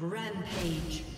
Rampage.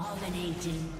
Dominating.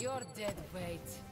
You're dead weight.